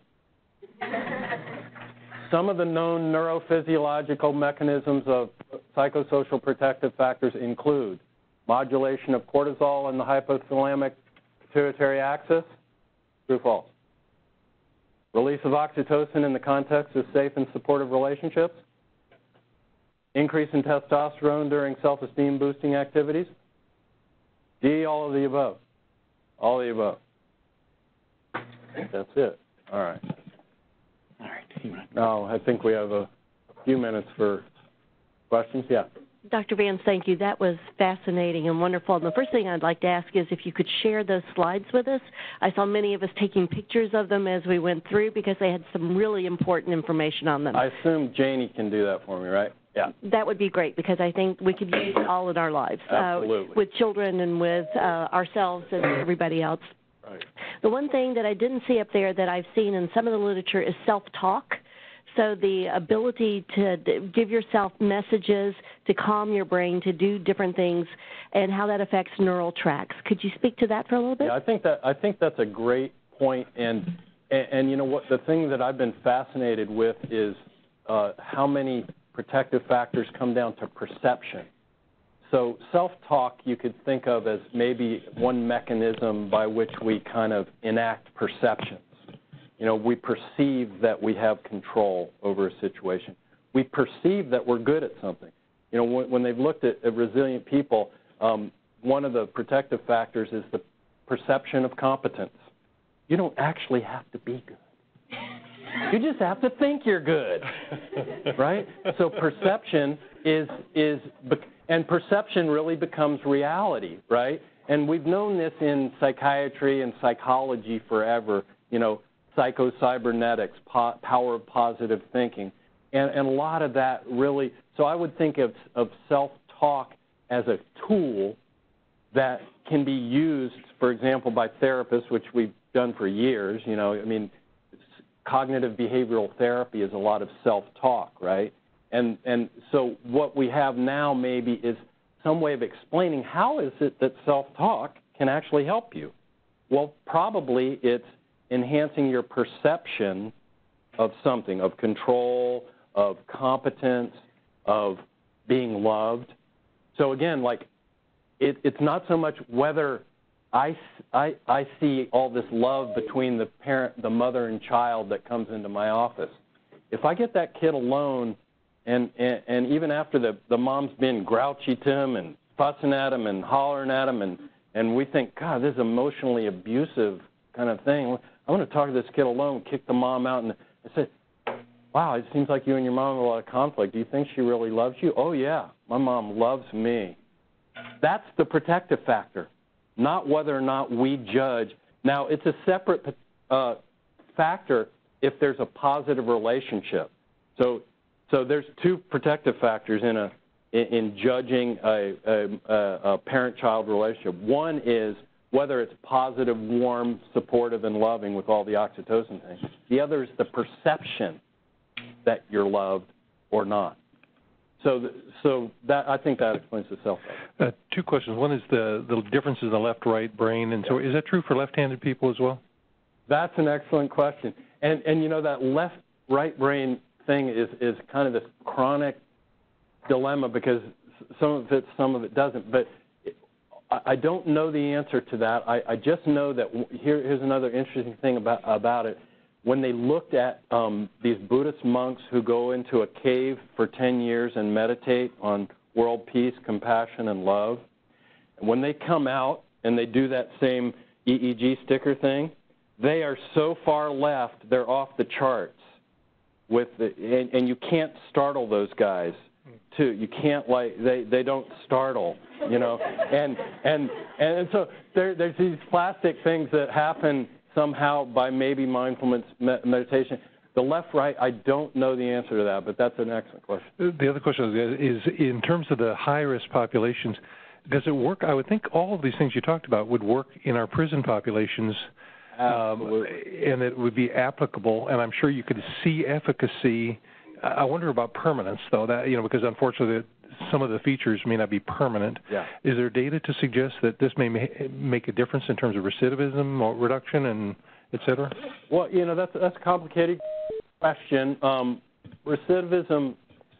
Some of the known neurophysiological mechanisms of psychosocial protective factors include modulation of cortisol in the hypothalamic pituitary axis? True false? Release of oxytocin in the context of safe and supportive relationships? Increase in testosterone during self-esteem boosting activities? D, all of the above. All of the above. That's it. All right. Now, I think we have a few minutes for questions. Yeah. Dr. Vance, thank you. That was fascinating and wonderful. And the first thing I'd like to ask is if you could share those slides with us. I saw many of us taking pictures of them as we went through because they had some really important information on them. I assume Janie can do that for me, right? Yeah. That would be great because I think we could use it all in our lives. Absolutely. Uh, with children and with uh, ourselves and everybody else. Right. The one thing that I didn't see up there that I've seen in some of the literature is self talk So the ability to give yourself messages to calm your brain to do different things, and how that affects neural tracks. Could you speak to that for a little bit? Yeah, I think that I think that's a great point, and and, and you know what the thing that I've been fascinated with is uh, how many protective factors come down to perception. So self-talk you could think of as maybe one mechanism by which we kind of enact perceptions. You know, we perceive that we have control over a situation. We perceive that we're good at something. You know, when, they've looked at, at resilient people, um, one of the protective factors is the perception of competence. You don't actually have to be good. You just have to think you're good, right? So perception is is and perception really becomes reality, right? And we've known this in psychiatry and psychology forever. You know, psycho-cybernetics, po- power of positive thinking, and, and a lot of that really. So I would think of of self-talk as a tool that can be used, for example, by therapists, which we've done for years. You know, I mean cognitive behavioral therapy is a lot of self-talk, right? And and so what we have now maybe is some way of explaining how is it that self-talk can actually help you. Well, probably it's enhancing your perception of something, of control, of competence, of being loved. So again, like it, it's not so much whether I, I, I see all this love between the parent, the mother and child that comes into my office. If I get that kid alone, and, and, even after the, the mom's been grouchy to him and fussing at him and hollering at him, and, and we think, God, this is emotionally abusive kind of thing. I want to talk to this kid alone, kick the mom out, and I said, Wow, it seems like you and your mom have a lot of conflict. Do you think she really loves you? Oh, yeah, my mom loves me. That's the protective factor not whether or not we judge. Now, it's a separate uh, factor if there's a positive relationship. So, so there's two protective factors in a in, in judging a, a, a parent-child relationship. One is whether it's positive, warm, supportive, and loving with all the oxytocin things. The other is the perception that you're loved or not. So, so that I think that explains itself. Uh, two questions. One is the the differences in the left-right brain, and so is that true for left-handed people as well? That's an excellent question. And and you know that left-right brain thing is is kind of this chronic dilemma because some of it some of it doesn't. But I, don't know the answer to that. I, I just know that here, here's another interesting thing about about it when they looked at um, these Buddhist monks who go into a cave for 10 years and meditate on world peace, compassion, and love, when they come out and they do that same EEG sticker thing, they are so far left, they're off the charts. With the, and, and you can't startle those guys too. You can't like they they don't startle, you know. And and and so there there's these plastic things that happen somehow by maybe mindfulness meditation. The left right, I don't know the answer to that, but that's an excellent question. The other question is, is in terms of the high risk populations, does it work? I would think all of these things you talked about would work in our prison populations. Um, and it would be applicable, and I'm sure you could see efficacy. I wonder about permanence, though. That you know, because unfortunately, some of the features may not be permanent. Yeah. Is there data to suggest that this may make a difference in terms of recidivism reduction and et cetera? Well, you know, that's, that's a complicated question. Um, recidivism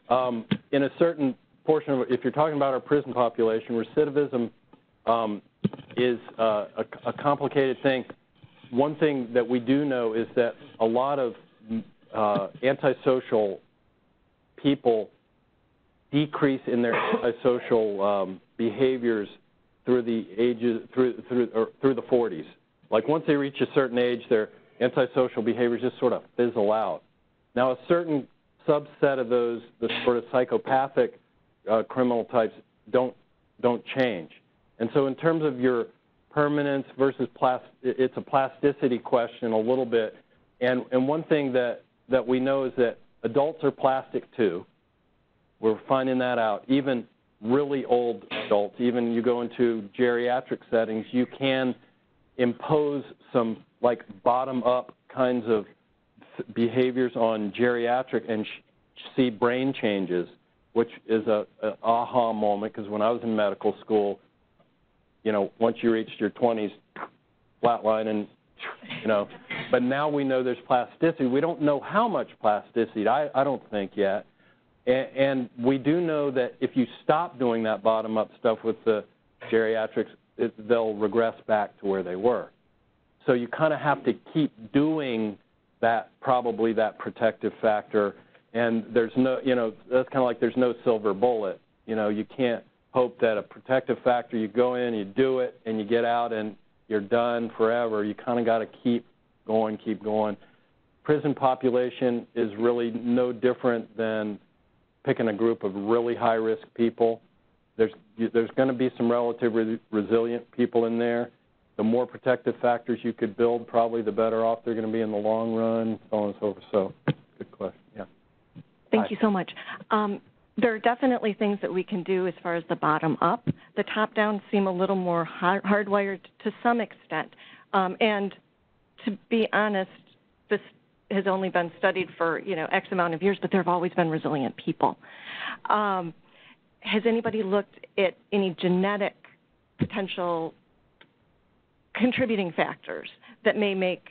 um, in a certain portion of, if you're talking about our prison population, recidivism um, is uh, a, a, complicated thing. One thing that we do know is that a lot of uh, antisocial people decrease in their antisocial um, behaviors through the ages through through or through the 40s. Like once they reach a certain age, their antisocial behaviors just sort of fizzle out. Now, a certain subset of those, the sort of psychopathic uh, criminal types, don't don't change. And so, in terms of your permanence versus plast, it's a plasticity question a little bit. And and one thing that that we know is that adults are plastic too. We're finding that out. Even really old adults, even you go into geriatric settings, you can impose some like bottom up kinds of behaviors on geriatric and see brain changes, which is a aha moment because when I was in medical school, you know, once you reached your 20s, flatline and you know, but now we know there's plasticity. We don't know how much plasticity. I, I don't think yet. And, and we do know that if you stop doing that bottom-up stuff with the geriatrics, it, they'll regress back to where they were. So you kind of have to keep doing that, probably that protective factor. And there's no, you know, that's kind of like there's no silver bullet. You know, you can't hope that a protective factor, you go in, you do it, and you get out and you're done forever. You kind of got to keep going, keep going. Prison population is really no different than picking a group of really high risk people. There's there's going to be some relatively resilient people in there. The more protective factors you could build, probably the better off they're going to be in the long run, so on and so forth. So, good question. Yeah. Thank Hi. you so much. Um, there are definitely things that we can do as far as the bottom up. The top down seem a little more hard- hardwired to some extent. Um, and to be honest, this has only been studied for you know X amount of years, but there have always been resilient people. Um, has anybody looked at any genetic potential contributing factors that may make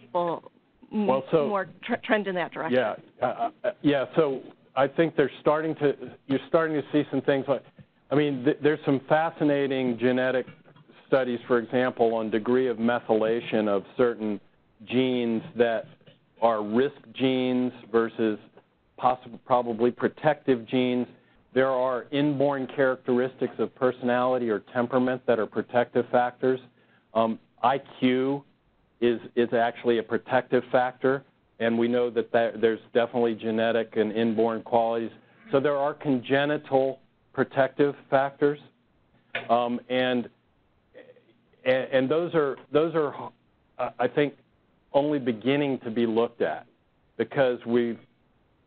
people Well, so- more tr- trend in that direction? Yeah, uh, uh, yeah. So I think they're starting to. You're starting to see some things like. I mean, th- there's some fascinating genetic studies, for example, on degree of methylation of certain genes that are risk genes versus possibly probably protective genes. There are inborn characteristics of personality or temperament that are protective factors. Um, IQ is is actually a protective factor, and we know that, there's definitely genetic and inborn qualities. So there are congenital protective factors, um, and, and those are those are I think only beginning to be looked at because we've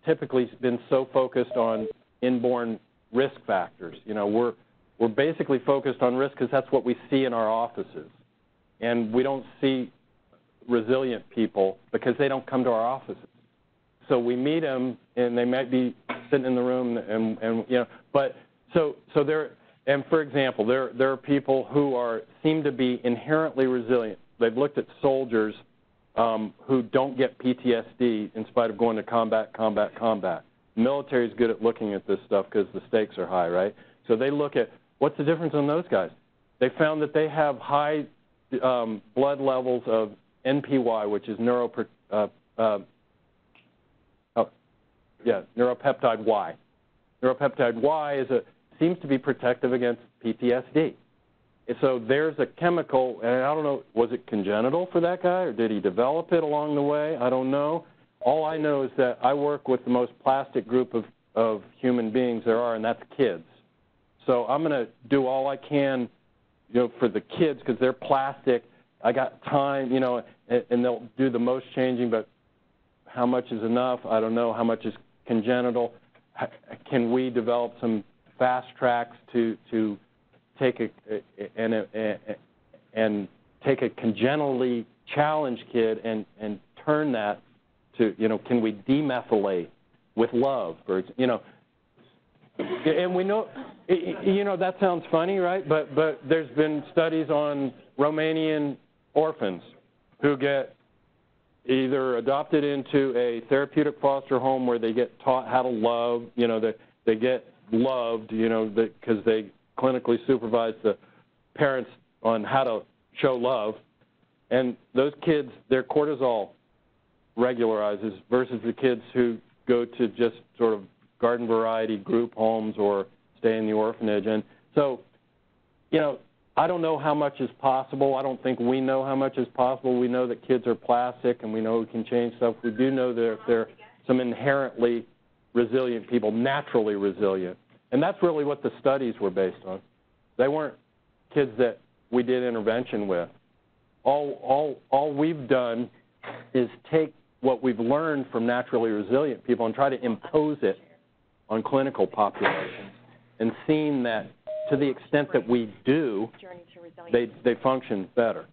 typically been so focused on inborn risk factors. You know, we're we're basically focused on risk because that's what we see in our offices, and we don't see resilient people because they don't come to our offices. So we meet them, and they might be sitting in the room, and, and you know, but so so there. And for example, there there are people who are seem to be inherently resilient. They've looked at soldiers um, who don't get PTSD in spite of going to combat, combat, combat. Military is good at looking at this stuff because the stakes are high, right? So they look at what's the difference on those guys. They found that they have high um, blood levels of NPY, which is uh, uh, oh, neuropeptide Y. Neuropeptide Y is a seems to be protective against PTSD. And so there's a chemical, and I don't know, was it congenital for that guy, or did he develop it along the way? I don't know. All I know is that I work with the most plastic group of, of human beings there are, and that's kids. So I'm going to do all I can, you know, for the kids because they're plastic. I got time, you know, and, they'll do the most changing, but how much is enough? I don't know. How much is congenital? Can we develop some fast tracks to to take a and a, and take a congenitally challenged kid and and turn that to you know can we demethylate with love or you know and we know you know that sounds funny right but but there's been studies on Romanian orphans who get either adopted into a therapeutic foster home where they get taught how to love you know they, they get loved you know because they clinically supervise the parents on how to show love. And those kids their cortisol regularizes versus the kids who go to just sort of garden variety group homes or stay in the orphanage. And so you know I don't know how much is possible. I don't think we know how much is possible. We know that kids are plastic and we know we can change stuff. We do know that there are some inherently resilient people, naturally resilient. And that's really what the studies were based on. They weren't kids that we did intervention with. All, all, all we've done is take what we've learned from naturally resilient people and try to impose it on clinical populations and seeing that to the extent that we do, they, they function better.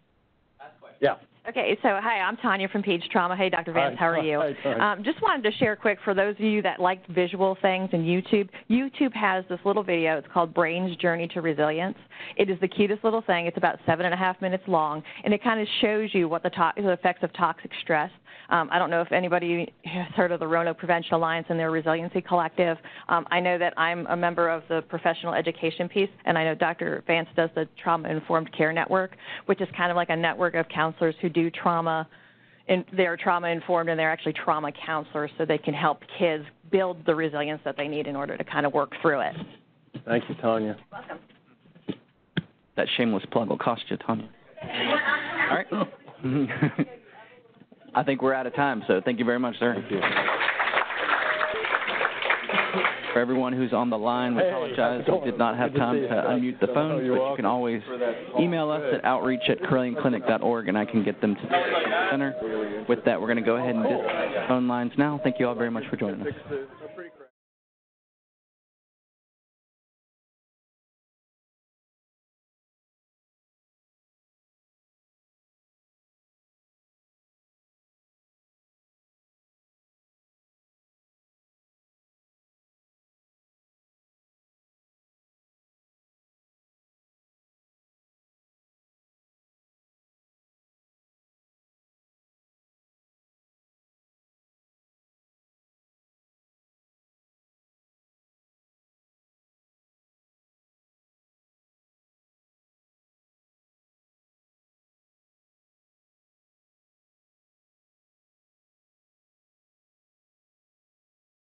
Yeah. Okay, so hi, I'm Tanya from Page Trauma. Hey, Dr. Vance, Hi. how are you? Hi, Um, just wanted to share quick for those of you that like visual things and YouTube. YouTube has this little video. It's called Brain's Journey to Resilience. It is the cutest little thing. It's about seven and a half minutes long, and it kind of shows you what the, to- the effects of toxic stress. Um, I don't know if anybody has heard of the Roanoke Prevention Alliance and their Resiliency Collective. Um, I know that I'm a member of the professional education piece, and I know Dr. Vance does the Trauma Informed Care Network, which is kind of like a network of counselors who do trauma. And they're trauma informed and they're actually trauma counselors, so they can help kids build the resilience that they need in order to kind of work through it. Thank you, Tanya. Welcome. That shameless plug will cost you, Tanya. All right. I think we're out of time, so thank you very much, sir. For everyone who's on the line, we Hey, apologize. We did not have time to unmute the phones, but you can always email us at outreach at carilionclinic.org, and I can get them to the center. With that, we're going to go ahead and disconnect the phone lines now. Thank you all very much for joining us.